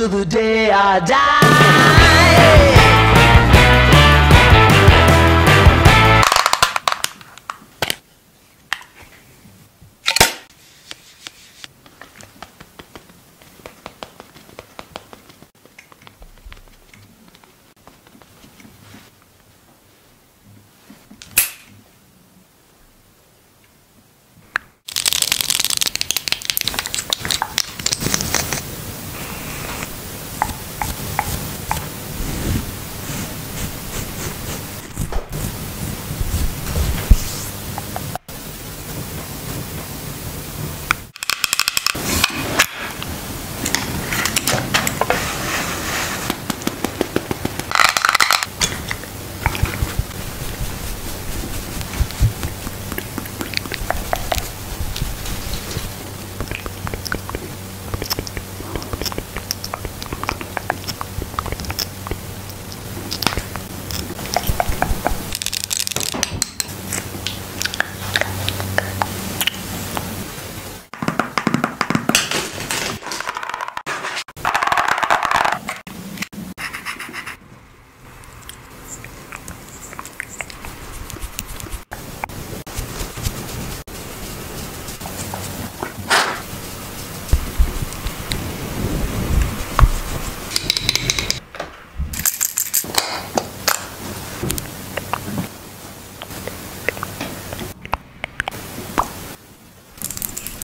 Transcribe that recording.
to the day I die.